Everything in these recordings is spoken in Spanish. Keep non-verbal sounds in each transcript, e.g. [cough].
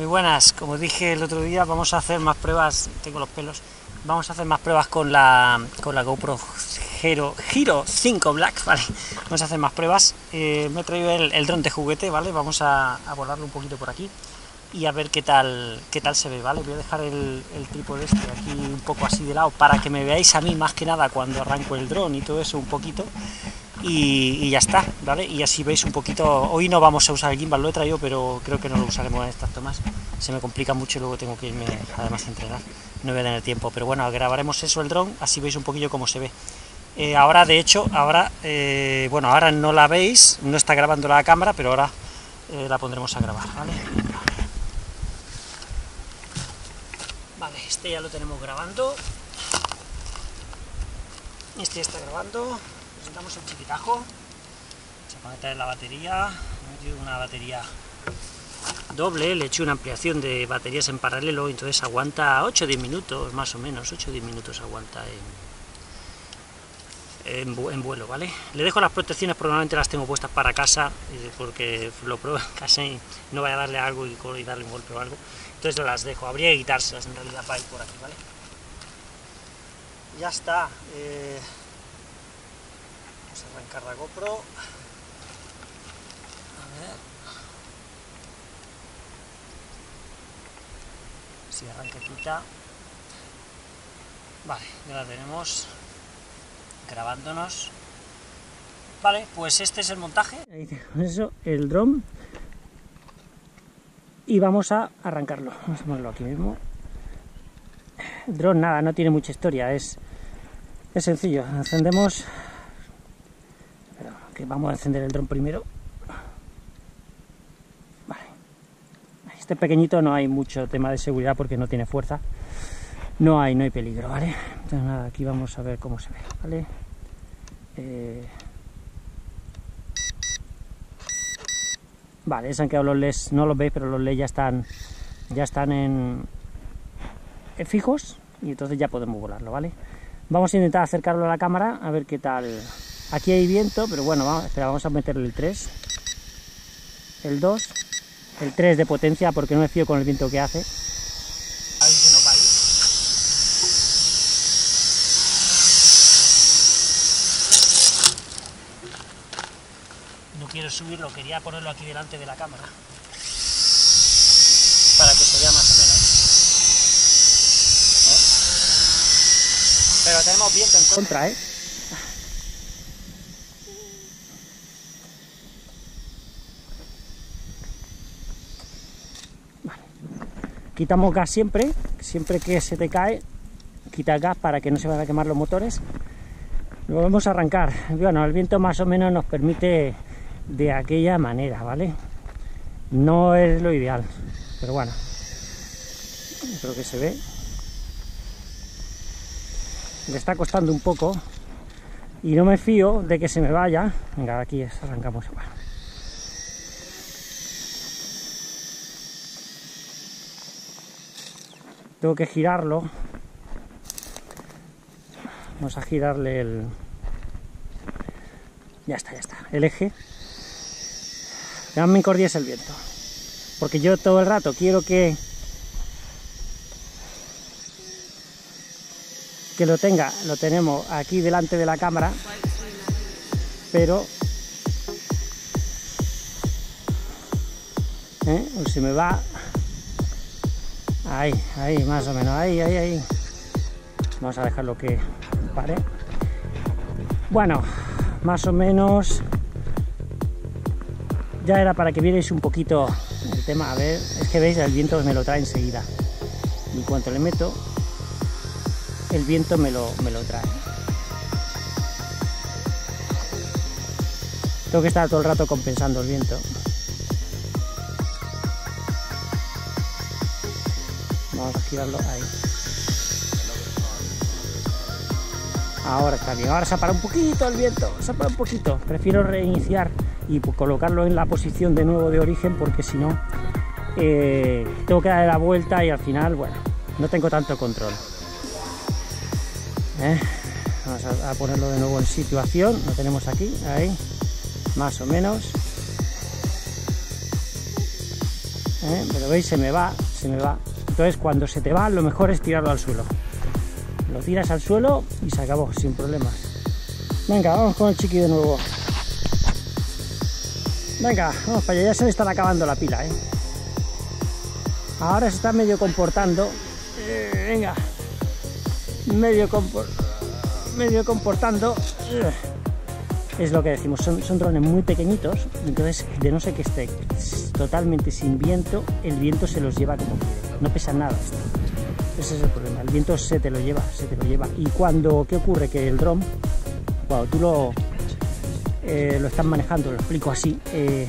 Muy buenas, como dije el otro día, vamos a hacer más pruebas, tengo los pelos, vamos a hacer más pruebas con la, con la GoPro Hero, Hero 5 Black, [laughs] ¿vale? Vamos a hacer más pruebas, eh, me he traído el, el dron de juguete, ¿vale? Vamos a, a volarlo un poquito por aquí y a ver qué tal, qué tal se ve, ¿vale? Voy a dejar el, el trípode este aquí un poco así de lado para que me veáis a mí más que nada cuando arranco el dron y todo eso un poquito y, ya está, ¿vale? Y así veis un poquito, hoy no vamos a usar el gimbal, lo he traído, pero creo que no lo usaremos en estas tomas, se me complica mucho y luego tengo que irme además a entrenar, no voy a tener tiempo, pero bueno, grabaremos eso el dron, así veis un poquillo cómo se ve. Eh, ahora, de hecho, ahora, eh, bueno, ahora no la veis, no está grabando la cámara, pero ahora eh, la pondremos a grabar, ¿vale? Vale, este ya lo tenemos grabando, este ya está grabando, presentamos el chiquitajo, se la batería, he metido una batería doble, le he hecho una ampliación de baterías en paralelo, entonces aguanta 8 o 10 minutos, más o menos, 8 o 10 minutos aguanta en, en, vuelo, ¿vale? Le dejo las protecciones, probablemente las tengo puestas para casa, porque lo pruebo y no vaya a darle algo y, y darle un golpe o algo, entonces las dejo, habría que quitárselas en realidad para ir por aquí, ¿vale? Ya está. Eh Vamos a arrancar la GoPro. Si arranca quita. Vale, ya la tenemos grabándonos. Vale, pues este es el montaje. Ahí eso, el dron. Y vamos a arrancarlo. Vamos a ponerlo aquí mismo. El dron nada, no tiene mucha historia, es, es sencillo. Encendemos vamos a encender el dron primero. Vale. Este pequeñito no hay mucho tema de seguridad porque no tiene fuerza. No hay, no hay peligro, ¿vale? Entonces nada, aquí vamos a ver cómo se ve, ¿vale? Eh... Vale, se han quedado los LEDs, no los veis, pero los LEDs ya están, ya están en, en fijos y entonces ya podemos volarlo, ¿vale? Vamos a intentar acercarlo a la cámara a ver qué tal, Aquí hay viento, pero bueno, vamos, espera, vamos a meterle el 3, el 2, el 3 de potencia porque no me fío con el viento que hace. Ahí se nos va No quiero subirlo, quería ponerlo aquí delante de la cámara para que se vea más o menos. ¿Eh? Pero tenemos viento en contra, ¿eh? Quitamos gas siempre, siempre que se te cae, quita gas para que no se vayan a quemar los motores. Lo volvemos a arrancar. Bueno, el viento más o menos nos permite de aquella manera, ¿vale? No es lo ideal, pero bueno, creo que se ve. Le está costando un poco y no me fío de que se me vaya. Venga, aquí arrancamos. Tengo que girarlo vamos a girarle el ya está, ya está, el eje ya me incordies el viento porque yo todo el rato quiero que que lo tenga, lo tenemos aquí delante de la cámara pero ¿eh? se me va Ahí, ahí, más o menos, ahí, ahí, ahí. Vamos a dejarlo que pare. Bueno, más o menos ya era para que vierais un poquito el tema. A ver, es que veis, el viento me lo trae enseguida. En cuanto le meto, el viento me lo, me lo trae. Tengo que estar todo el rato compensando el viento. Vamos a girarlo ahí. Ahora está bien. Ahora se para un poquito el viento. Se para un poquito. Prefiero reiniciar y colocarlo en la posición de nuevo de origen porque si no eh, tengo que dar la vuelta y al final, bueno, no tengo tanto control. ¿Eh? Vamos a, a ponerlo de nuevo en situación. Lo tenemos aquí, ahí, más o menos. ¿eh? Pero veis, se me va, se me va. Entonces cuando se te va, lo mejor es tirarlo al suelo. Lo tiras al suelo y se acabó, sin problemas. Venga, vamos con el chiqui de nuevo. Venga, vamos para allá, ya se le está acabando la pila, ¿eh? Ahora se está medio comportando. Eh, venga. Medio, medio comportando. Eh, es lo que decimos, son, son drones muy pequeñitos, entonces de no ser que esté totalmente sin viento, el viento se los lleva como quiere. No pesa nada esto. Ese es el problema, el viento se te lo lleva, se te lo lleva. Y cuando, ¿qué ocurre? Que el dron, cuando tú lo, eh, lo estás manejando, lo explico así, eh,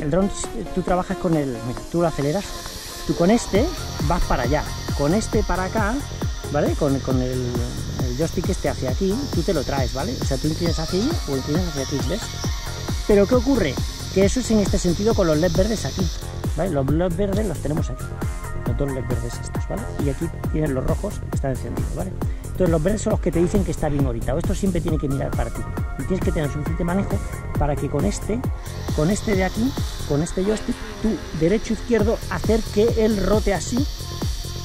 el dron, tú trabajas con el, tú lo aceleras, tú con este vas para allá, con este para acá, ¿vale? Con, el, el, joystick este hacia aquí, tú te lo traes, ¿vale? O sea, tú inclinas hacia allí o inclinas hacia aquí, ¿ves? Pero ¿qué ocurre? Que eso es en este sentido con los LED verdes aquí, Los LED verdes los tenemos aquí los dos verdes estos, ¿vale? Y aquí tienen los rojos que están encendidos, ¿vale? Entonces los verdes son los que te dicen que está bien ahorita. Esto siempre tiene que mirar para ti. Y tienes que tener suficiente manejo para que con este, con este de aquí, con este joystick, tú derecho izquierdo, hacer que él rote así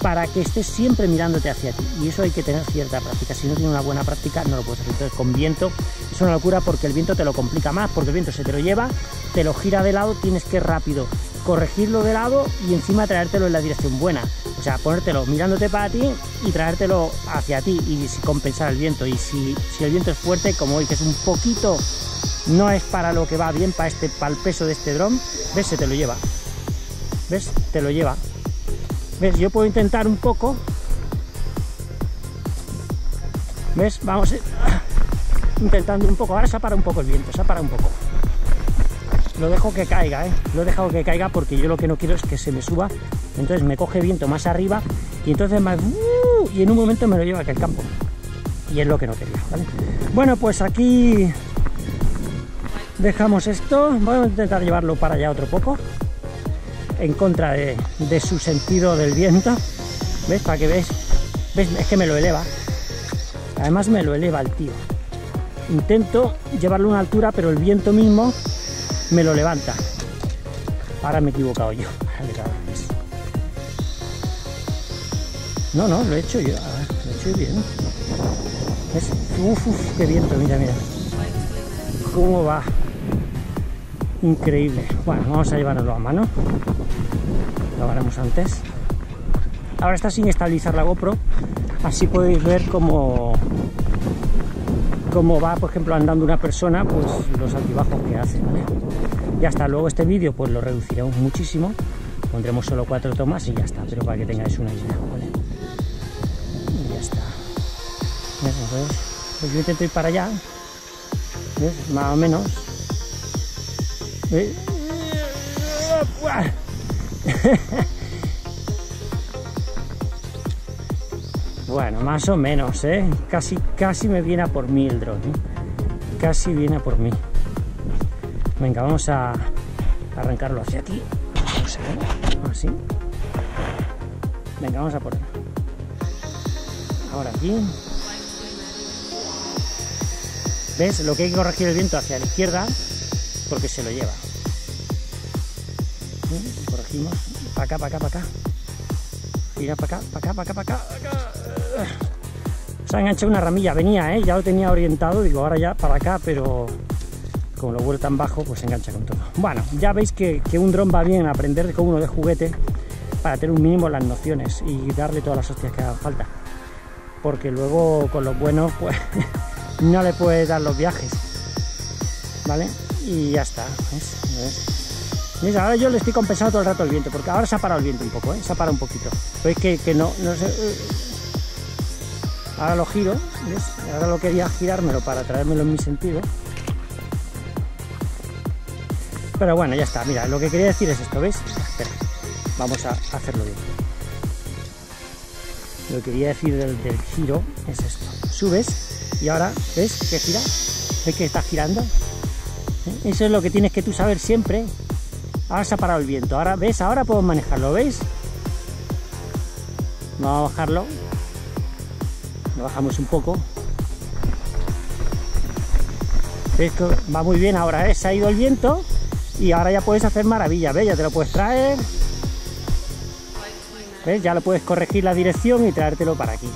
para que estés siempre mirándote hacia ti. Y eso hay que tener cierta práctica. Si no tienes una buena práctica, no lo puedes hacer. Entonces, con viento es una locura porque el viento te lo complica más, porque el viento se te lo lleva, te lo gira de lado, tienes que rápido corregirlo de lado y encima traértelo en la dirección buena. O sea, ponértelo mirándote para ti y traértelo hacia ti y compensar el viento. Y si, el viento es fuerte, como hoy, es un poquito, no es para lo que va bien, para, este, para el peso de este dron, ¿ves? Se te lo lleva. ¿Ves? Te lo lleva. ¿Ves? Yo puedo intentar un poco. ¿Ves? Vamos [clears throat] intentando un poco. Ahora se ha parado un poco el viento, se ha parado un poco lo dejo que caiga, ¿eh? lo he dejado que caiga porque yo lo que no quiero es que se me suba, entonces me coge viento más arriba y entonces más, ¡uh! y en un momento me lo lleva aquí al campo y es lo que no quería, ¿vale? Bueno, pues aquí dejamos esto, vamos a intentar llevarlo para allá otro poco, en contra de, su sentido del viento, ¿ves? Para que veáis, ¿ves? Es que me lo eleva, además me lo eleva el tío. Intento llevarlo a una altura, pero el viento mismo me lo levanta. Ahora me he equivocado yo. No, no, lo he hecho yo. lo he hecho bien. Uf, uf, qué viento, mira, mira. ¿Cómo va? Increíble. Bueno, vamos a llevárnoslo a mano. Lo haremos antes. Ahora está sin estabilizar la GoPro. Así podéis ver cómo, cómo va, por ejemplo, andando una persona, pues los altibajos que hace, ¿vale? Ya está, luego este vídeo pues lo reduciremos muchísimo, pondremos solo cuatro tomas y ya está, pero para que tengáis una idea, ¿vale? Y ya está. pues yo intento ir para allá, ¿ves? Más o menos. [laughs] Bueno, más o menos, ¿eh? Casi, casi me viene a por mí el dron, ¿eh? Casi viene a por mí. Venga, vamos a arrancarlo hacia aquí. Vamos a ver, así. Venga, vamos a por Ahora aquí. ¿Ves? Lo que hay que corregir el viento hacia la izquierda porque se lo lleva. Corregimos. Para acá, para acá, para acá. Mira, para acá, para acá, para acá, para acá. Se ha enganchado una ramilla, venía, ¿eh? ya lo tenía orientado, digo, ahora ya para acá, pero como lo vuelve tan bajo, pues se engancha con todo. Bueno, ya veis que, un dron va bien aprender con uno de juguete para tener un mínimo las nociones y darle todas las hostias que hagan falta. Porque luego con los buenos, [laughs] pues no le puedes dar los viajes. ¿Vale? Y ya está. ahora yo le estoy compensando todo el rato el viento, porque ahora se ha parado el viento un poco, ¿eh? se ha parado un poquito. Veis que, que no, no sé, eh, ahora lo giro, ¿ves? Ahora lo quería girármelo para traérmelo en mi sentido. Pero bueno, ya está. Mira, lo que quería decir es esto, ¿ves? Espera, vamos a hacerlo bien. Lo que quería decir del, giro es esto. Subes y ahora, ¿ves que gira? ¿Ves que está girando? ¿Eh? Eso es lo que tienes que tú saber siempre. Ahora se ha parado el viento. Ahora, ¿ves? Ahora puedo manejarlo, ¿veis? Vamos a bajarlo lo bajamos un poco ¿Veis que va muy bien ahora? ¿eh? Se ha ido el viento y ahora ya puedes hacer maravillas, ¿ves? Ya te lo puedes traer. ¿Ves? Ya lo puedes corregir la dirección y traértelo para aquí.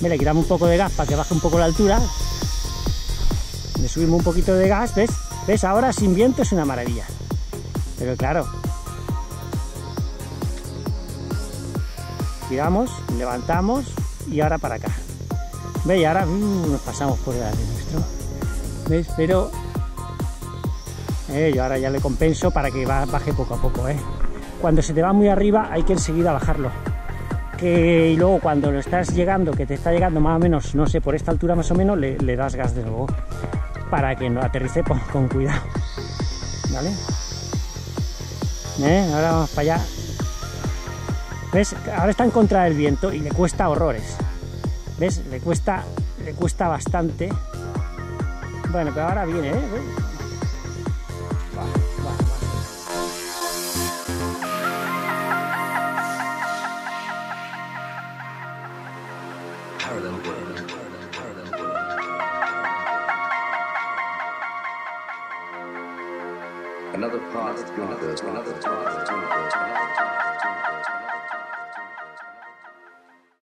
¿Ves? Le quitamos un poco de gas para que baje un poco la altura. Le subimos un poquito de gas, ¿ves? ¿Ves? Ahora sin viento es una maravilla. Pero claro, tiramos, levantamos y ahora para acá. ¿Veis? Ahora nos pasamos por delante nuestro. ¿Ves? Pero eh, yo ahora ya le compenso para que baje poco a poco. ¿eh? Cuando se te va muy arriba hay que enseguida bajarlo. Que, y luego cuando lo estás llegando, que te está llegando más o menos, no sé, por esta altura más o menos, le, das gas de nuevo. Para que no aterrice con, con cuidado. ¿Vale? ¿Eh? Ahora vamos para allá. ¿Ves? Ahora está en contra del viento y le cuesta horrores. ¿Ves? Le cuesta, le cuesta bastante. Bueno, pero ahora viene, ¿eh?